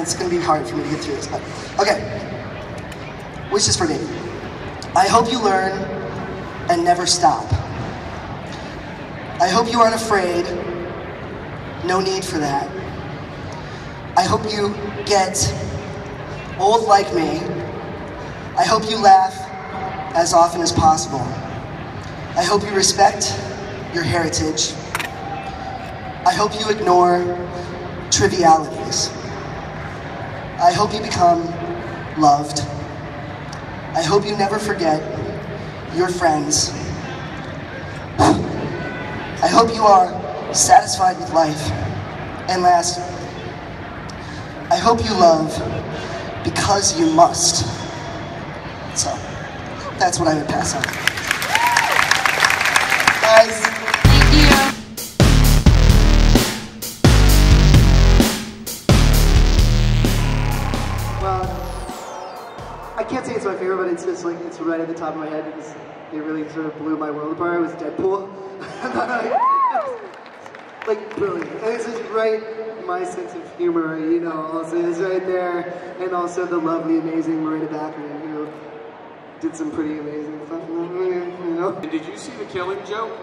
It's gonna be hard for me to get through this, but okay. Wishes for me. I hope you learn and never stop. I hope you aren't afraid. No need for that. I hope you get old like me. I hope you laugh as often as possible. I hope you respect your heritage. I hope you ignore trivialities. I hope you become loved. I hope you never forget your friends. I hope you are satisfied with life. And last, I hope you love because you must. So, that's what I would pass on. It's just like it's right at the top of my head because it really sort of blew my world apart. It was Deadpool. like brilliant. And it's just right my sense of humor, you know, also is right there. And also the lovely, amazing Morena Baccarin, who did some pretty amazing stuff. You know? And did you see the Killing Joke?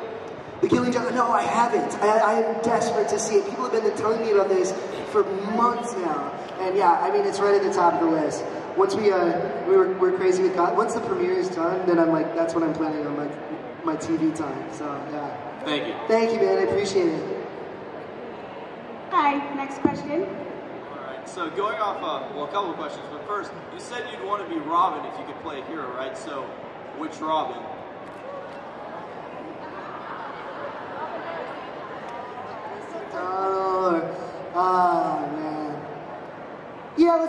The Killing Joke? No, I haven't. I, I am desperate to see it. People have been telling me about this for months now. And yeah, I mean, it's right at the top of the list. Once we, uh, we were, we're crazy with God, once the premiere is done, then I'm like, that's when I'm planning on my, my TV time. So yeah. Thank you. Thank you, man. I appreciate it. Hi, next question. All right. So going off, uh, well, a couple of questions. But first, you said you'd want to be Robin if you could play a hero, right? So, which Robin? Oh, ah, man.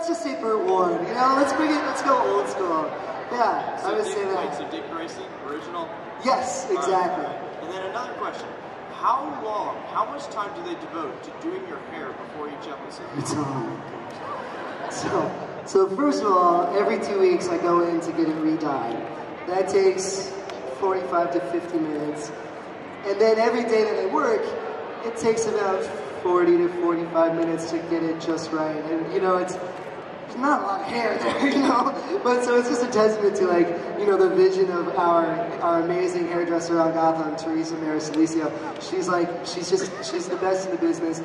Just say Burt Ward. You know, let's bring it, let's go old school. Yeah, I So would Dick, say wait, so Dick Grayson, original. Yes, exactly. right. And then another question: How long? How much time do they devote to doing your hair before each episode? It's on. So, so first of all, every two weeks I go in to get it re-dyed. That takes 45 to 50 minutes. And then every day that I work, it takes about 40 to 45 minutes to get it just right. And you know, it's not a lot of hair there, you know. But so it's just a testament to like, you know, the vision of our our amazing hairdresser on Gotham, Teresa Marasilicio. She's like, she's just she's the best in the business.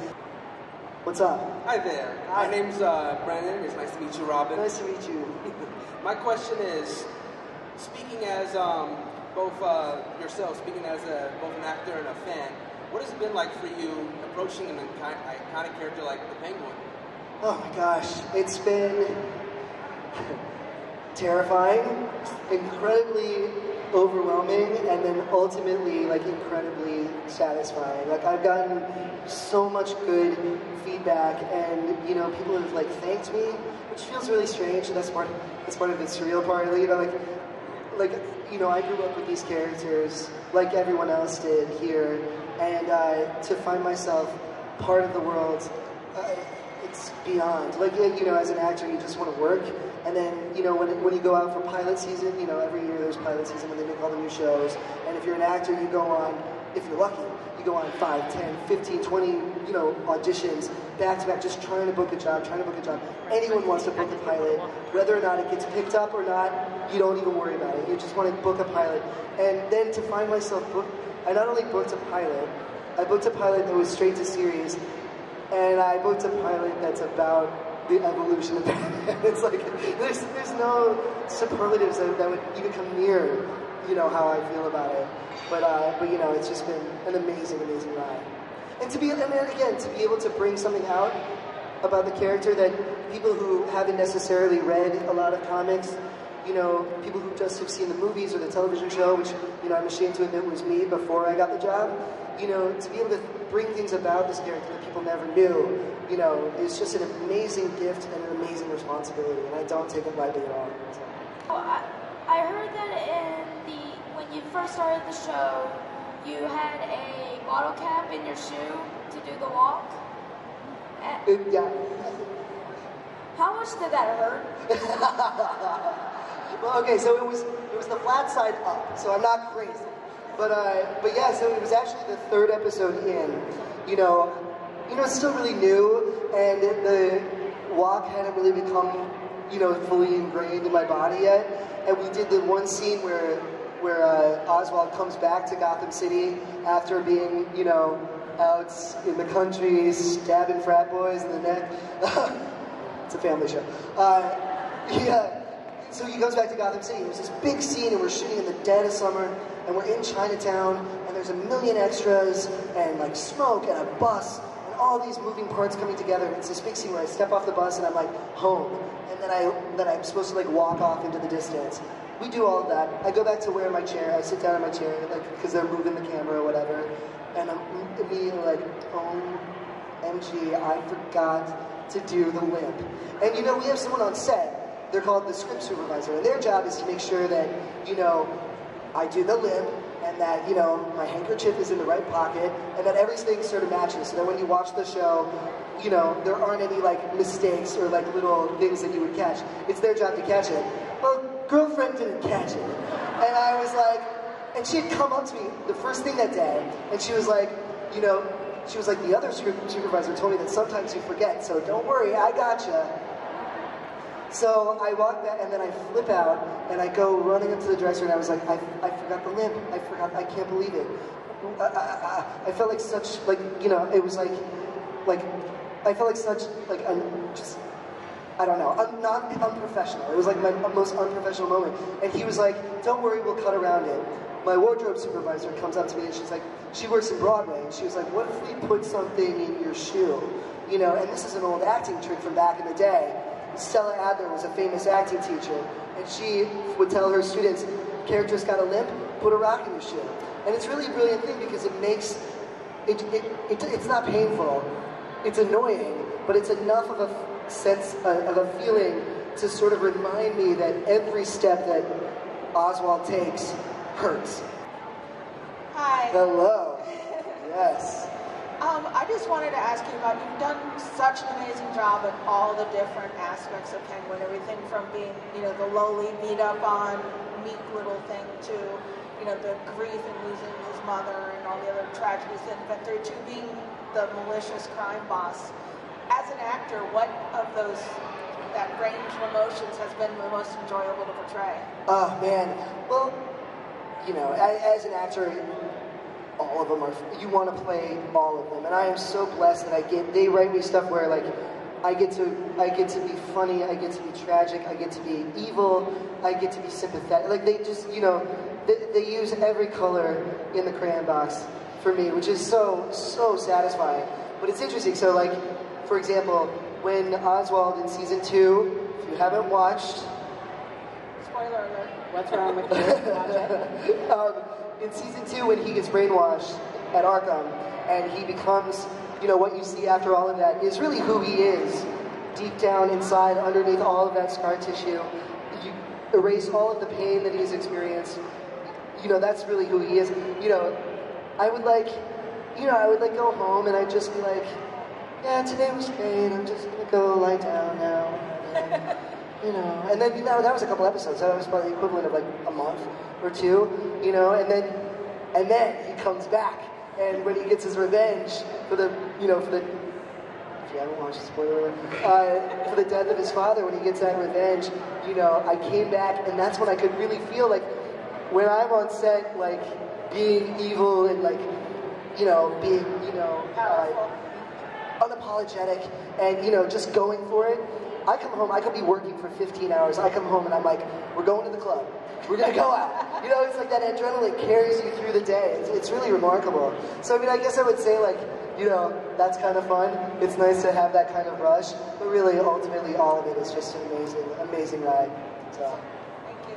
What's up? Hi there. Hi. My name's uh, Brandon. It's nice to meet you, Robin. Nice to meet you. My question is, speaking as um, both uh, yourself, speaking as a, both an actor and a fan, what has it been like for you approaching an iconic character like the Penguin? Oh my gosh, it's been terrifying, incredibly overwhelming, and then ultimately like incredibly satisfying. Like I've gotten so much good feedback, and you know people have like thanked me, which feels really strange. And that's part that's part of the surreal part. You know, like like you know I grew up with these characters like everyone else did here, and uh, to find myself part of the world. Uh, it's beyond. Like, you know, as an actor, you just want to work. And then, you know, when, when you go out for pilot season, you know, every year there's pilot season when they make all the new shows. And if you're an actor, you go on, if you're lucky, you go on 5, 10, 15, 20, you know, auditions, back to back, just trying to book a job, trying to book a job. Anyone wants to book a pilot. Whether or not it gets picked up or not, you don't even worry about it. You just want to book a pilot. And then to find myself book, I not only booked a pilot, I booked a pilot that was straight to series, and I booked a pilot that's about the evolution of Batman. it's like there's there's no superlatives that, that would even come near, you know, how I feel about it. But uh, but you know, it's just been an amazing, amazing ride. And to be and then again to be able to bring something out about the character that people who haven't necessarily read a lot of comics, you know, people who just have seen the movies or the television show, which you know I'm ashamed to admit was me before I got the job. You know, to be able to bring things about this character that people never knew, you know, is just an amazing gift and an amazing responsibility, and I don't take it lightly at all. So. Well, I, I heard that in the when you first started the show, you had a bottle cap in your shoe to do the walk. It, yeah. How much did that hurt? well, okay, so it was it was the flat side up, so I'm not crazy. But uh, but yeah, so it was actually the third episode in. You know, you know, it's still really new, and the walk hadn't really become, you know, fully ingrained in my body yet. And we did the one scene where where uh, Oswald comes back to Gotham City after being, you know, out in the country stabbing frat boys in the neck. it's a family show. Uh, yeah. So he goes back to Gotham City. There's this big scene, and we're shooting in the dead of summer, and we're in Chinatown, and there's a million extras, and like smoke, and a bus, and all these moving parts coming together. It's this big scene where I step off the bus, and I'm like home, and then I then I'm supposed to like walk off into the distance. We do all of that. I go back to where my chair. I sit down in my chair, like because they're moving the camera or whatever, and I'm immediately like, oh, MG, I forgot to do the limp. And you know, we have someone on set. They're called the script supervisor, and their job is to make sure that you know I do the limp and that you know my handkerchief is in the right pocket and that everything sort of matches. So that when you watch the show, you know there aren't any like mistakes or like little things that you would catch. It's their job to catch it. Well, girlfriend didn't catch it, and I was like, and she had come up to me the first thing that day, and she was like, you know, she was like, the other script supervisor told me that sometimes you forget, so don't worry, I gotcha. So I walk back and then I flip out and I go running into the dresser and I was like, I, I forgot the limp. I forgot, I can't believe it. I, I, I, I felt like such, like, you know, it was like, like, I felt like such, like, I'm just, I don't know, I'm not unprofessional. It was like my most unprofessional moment. And he was like, don't worry, we'll cut around it. My wardrobe supervisor comes up to me and she's like, she works in Broadway, and she was like, what if we put something in your shoe? You know, and this is an old acting trick from back in the day. Stella Adler was a famous acting teacher, and she would tell her students, character's got a limp, put a rock in your shoe. And it's really a brilliant thing because it makes, it, it, it, it's not painful, it's annoying, but it's enough of a sense, uh, of a feeling to sort of remind me that every step that Oswald takes hurts. Hi. Hello. Yes. Um, I just wanted to ask you about you've done such an amazing job at all the different aspects of Penguin, everything from being, you know, the lowly beat up on meek little thing to, you know, the grief and losing his mother and all the other tragedies that went through to being the malicious crime boss. As an actor, what of those that range of emotions has been the most enjoyable to portray? Oh man. Well, you know, as an actor, all of them are. You want to play all of them, and I am so blessed that I get. They write me stuff where like. I get to I get to be funny, I get to be tragic, I get to be evil, I get to be sympathetic. Like they just, you know, they, they use every color in the crayon box for me, which is so so satisfying. But it's interesting. So like, for example, when Oswald in season two, if you haven't watched, Spoiler alert. What's wrong with you? um, in season two when he gets brainwashed at Arkham and he becomes, you know, what you see after all of that is really who he is. Deep down inside, underneath all of that scar tissue, you erase all of the pain that he's experienced. You know, that's really who he is. You know, I would like, you know, I would like go home and I'd just be like, yeah, today was great. I'm just gonna go lie down now. And, you know, and then you know that was a couple episodes. That was probably the equivalent of like a month or two. You know, and then and then he comes back, and when he gets his revenge for the you know for the if you haven't watched the spoiler uh, for the death of his father, when he gets that revenge, you know, I came back, and that's when I could really feel like when I'm on set, like being evil and like you know being you know. Uh, unapologetic and you know just going for it i come home i could be working for 15 hours. I come home and i'm like we're going to the club. We're going to go out. You know it's like that adrenaline carries you through the day. It's, it's really remarkable. So i mean i guess i would say like you know that's kind of fun. It's nice to have that kind of rush but really ultimately all of it is just an amazing amazing ride. So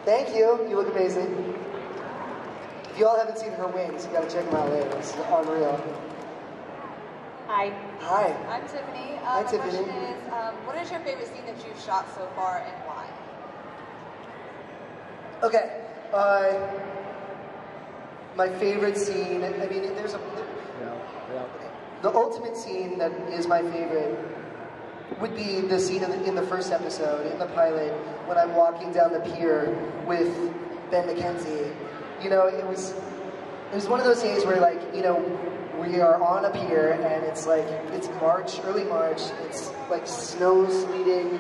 thank you. You look amazing. If you all haven't seen her wings you got to check them out later. It's unreal Hi. hi I'm Tiffany. Um, Hi, my Tiffany. question is, um, what is your favorite scene that you've shot so far and why? Okay. Uh, my favorite scene. I mean, there's a. The ultimate scene that is my favorite would be the scene in the, in the first episode, in the pilot, when I'm walking down the pier with Ben McKenzie. You know, it was it was one of those days where, like, you know, we are on a pier, and it's like it's March, early March. It's like snow sleeting,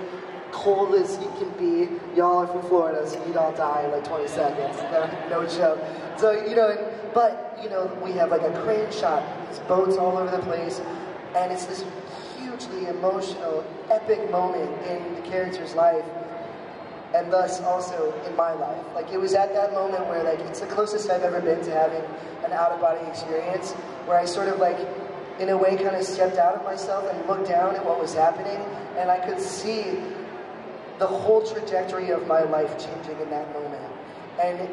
cold as you can be. Y'all are from Florida, so you'd all die in like 20 seconds. No, no joke. So you know, but you know, we have like a crane shot, these boats all over the place, and it's this hugely emotional, epic moment in the character's life and thus also in my life. Like it was at that moment where like it's the closest I've ever been to having an out of body experience where I sort of like in a way kind of stepped out of myself and looked down at what was happening and I could see the whole trajectory of my life changing in that moment. And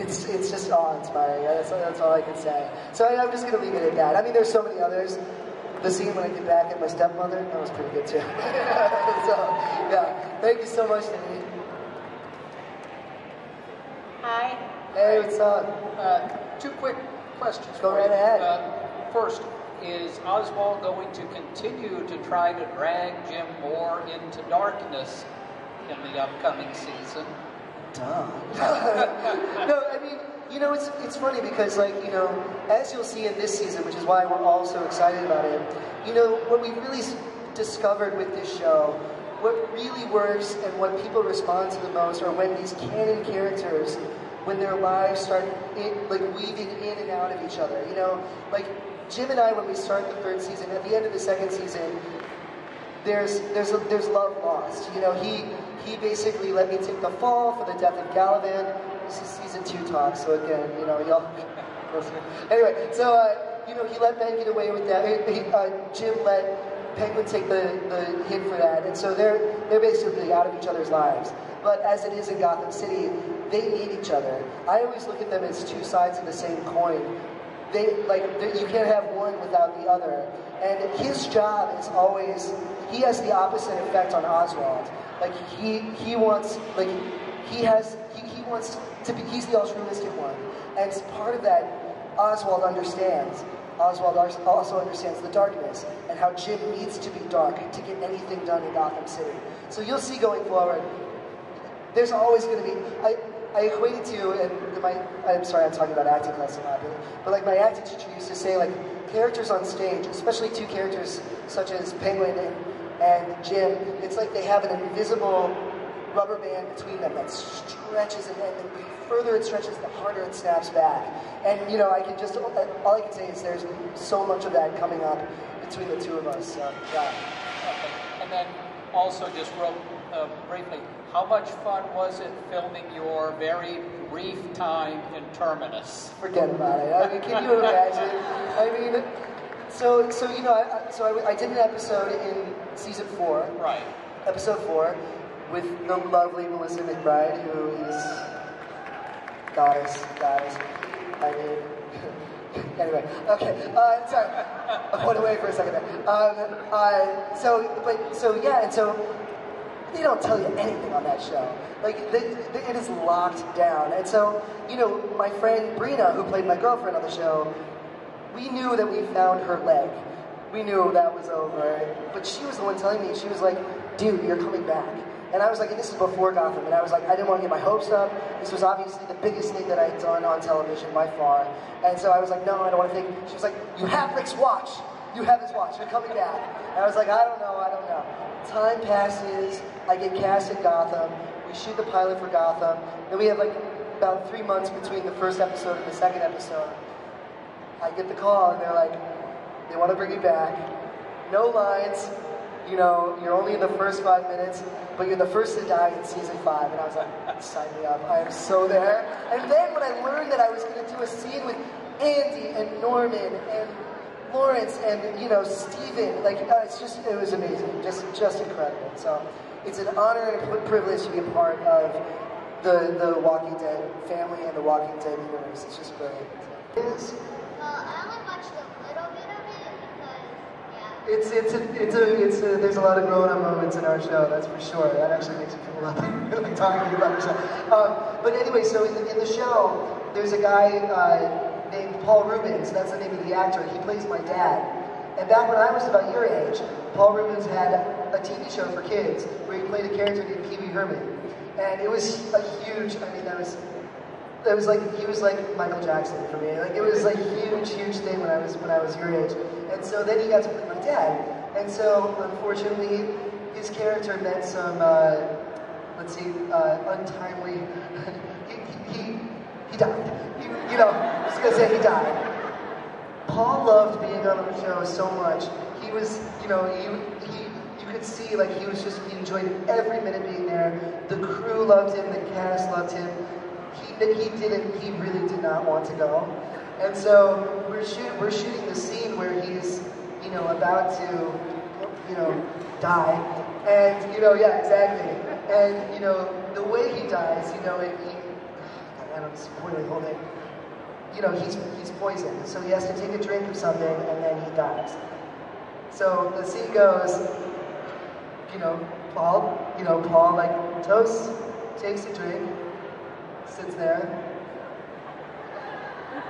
it's, it's just awe-inspiring. That's, that's all I can say. So I, I'm just going to leave it at that. I mean, there's so many others. The scene when I get back at my stepmother, that was pretty good too. so, yeah. Thank you so much, Danny. Hi. Hey, what's up? Uh, two quick questions. Go for right you. ahead. Uh, first, is Oswald going to continue to try to drag Jim more into darkness in the upcoming season? Duh. no, I mean, you know, it's it's funny because, like, you know, as you'll see in this season, which is why we're all so excited about it. You know, what we really s- discovered with this show, what really works and what people respond to the most are when these canon characters, when their lives start in, like weaving in and out of each other. You know, like Jim and I, when we start the third season, at the end of the second season, there's there's a, there's love lost. You know, he he basically let me take the fall for the death of Galavan. This is season two talk, so again, you know, y'all. anyway, so uh, you know, he let Ben get away with that. He, uh, Jim let Penguin take the, the hit for that, and so they're they're basically out of each other's lives. But as it is in Gotham City, they need each other. I always look at them as two sides of the same coin they like you can't have one without the other. And his job is always he has the opposite effect on Oswald. Like he he wants like he has he, he wants to be he's the altruistic one. And part of that, Oswald understands. Oswald also understands the darkness and how Jim needs to be dark to get anything done in Gotham City. So you'll see going forward, there's always going to be. I, I equate to, and my, I'm sorry, I'm talking about acting class a lot, but, but like my acting teacher used to say, like characters on stage, especially two characters such as Penguin and, and Jim, it's like they have an invisible rubber band between them that stretches, and then the further it stretches, the harder it snaps back. And you know, I can just all I can say is there's so much of that coming up between the two of us. So, yeah. Okay. And then also just real uh, briefly, how much fun was it filming your very brief time in Terminus? Forget about it. I mean, can you imagine? I mean, so so you know, I, so I, I did an episode in season four, Right. episode four, with the lovely Melissa McBride, who is goddess, goddess. I mean, anyway, okay. Uh, sorry, I went away for a second there. Um, uh, so, but so yeah, and so they don't tell you anything on that show. Like, they, they, it is locked down. And so, you know, my friend Brina, who played my girlfriend on the show, we knew that we found her leg. We knew that was over. But she was the one telling me, she was like, dude, you're coming back. And I was like, and this is before Gotham, and I was like, I didn't want to get my hopes up. This was obviously the biggest thing that I'd done on television by far. And so I was like, no, I don't want to think. She was like, you have Rick's watch. You have his watch. You're coming back. And I was like, I don't know, I don't know. Time passes. I get cast in Gotham. We shoot the pilot for Gotham. Then we have like about three months between the first episode and the second episode. I get the call and they're like, they want to bring you back. No lines. You know, you're only in the first five minutes, but you're the first to die in season five. And I was like, sign me up. I am so there. And then when I learned that I was going to do a scene with Andy and Norman and Lawrence and you know Steven, like uh, it's just it was amazing, just just incredible. So it's an honor and a privilege to be a part of the the Walking Dead family and the Walking Dead universe. It's just brilliant. It's Uh, I only watched a little bit of it because, yeah. It's it's a, it's a, it's a, there's a lot of grown up moments in our show. That's for sure. That actually makes me feel better like talking to you about the show. Um, but anyway, so in the, in the show, there's a guy uh, named Paul Reubens. That's the name of the actor. He plays my dad. And back when I was about your age, Paul Reubens had a TV show for kids where he played a character named Pee Wee Herman. And it was a huge, I mean, that was it was like he was like Michael Jackson for me. Like it was like a huge, huge thing when I was when I was your age. And so then he got to play my dad. And so unfortunately, his character met some uh, let's see, uh, untimely. he, he, he, he died. He, you know, I was gonna say he died. Paul loved being on the show so much. He was, you know, he, he, you could see like he was just, he enjoyed every minute being there. The crew loved him, the cast loved him. He, he didn't, he really did not want to go. And so we're, shoot, we're shooting the scene where he's, you know, about to, you know, die. And, you know, yeah, exactly. And, you know, the way he dies, you know, it, he, God, I'm spoiling the whole thing you know, he's, he's poisoned. So he has to take a drink of something and then he dies. So the scene goes, you know, Paul, you know, Paul like toasts, takes a drink, sits there,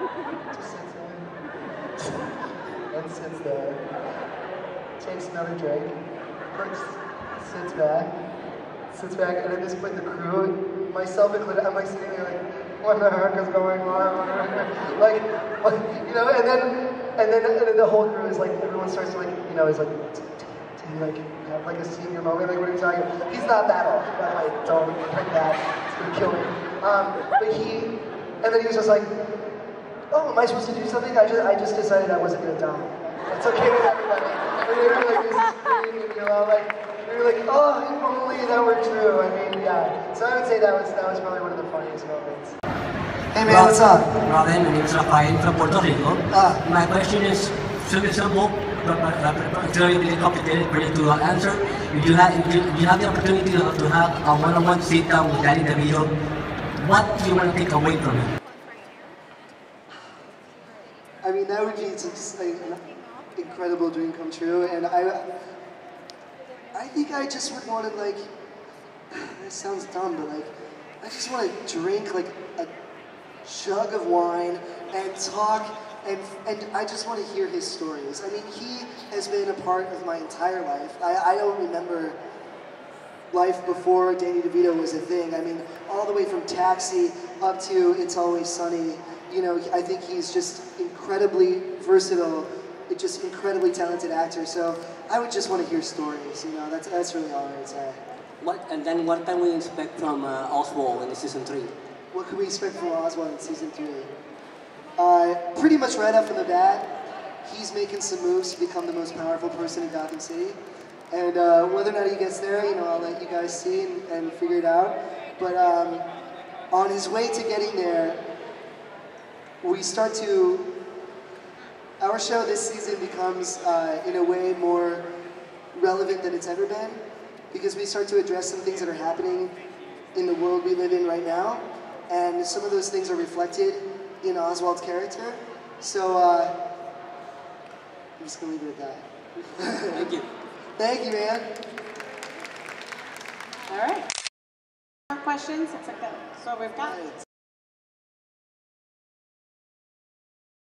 just sits there, sits there, takes another drink, looks, sits back, sits back, and at this point the crew, myself included, I'm like sitting there like, what the heck is going on? like, like, you know, and then, and then, and then the whole crew is like, everyone starts to like, you know, is like, like have like a senior moment? Like, what are you talking about? He's not that old, the way. Don't like that. It's gonna kill me. Um, but he, and then he was just like, oh, am I supposed to do something? I just, I just decided I wasn't gonna die. That's okay with everybody. And they were like, this is great, and, you know, like, we were like, oh, if only that were true. I mean, yeah. So I would say that was that was probably one of the funniest moments. Hey man, what's up? Robin, my name is Rafael from Puerto Rico. Ah. My question is, Silvio Silvo, very, very complicated for you to answer. If you, have, if, you, if you have the opportunity to, to have a one-on-one sit down with Danny DeVito, what do you want to take away from it? I mean, that would be an incredible dream come true, and I, I think I just would want to like. This sounds dumb, but like, I just want to drink like a jug of wine and talk, and and I just want to hear his stories. I mean, he has been a part of my entire life. I, I don't remember life before Danny DeVito was a thing. I mean, all the way from Taxi up to It's Always Sunny. You know, I think he's just incredibly versatile, just incredibly talented actor. So I would just want to hear stories. You know, that's that's really all I would say. What, and then what can we expect from uh, Oswald in the season 3? What can we expect from Oswald in season three? Uh, pretty much right off from the bat, he's making some moves to become the most powerful person in Gotham City. And uh, whether or not he gets there, you know, I'll let you guys see and, and figure it out. But um, on his way to getting there, we start to. Our show this season becomes, uh, in a way, more relevant than it's ever been because we start to address some things that are happening in the world we live in right now, and some of those things are reflected in Oswald's character. So uh, I'm just gonna leave it at that. Thank you. Thank you, man. All right. More questions? It's like that. So we've got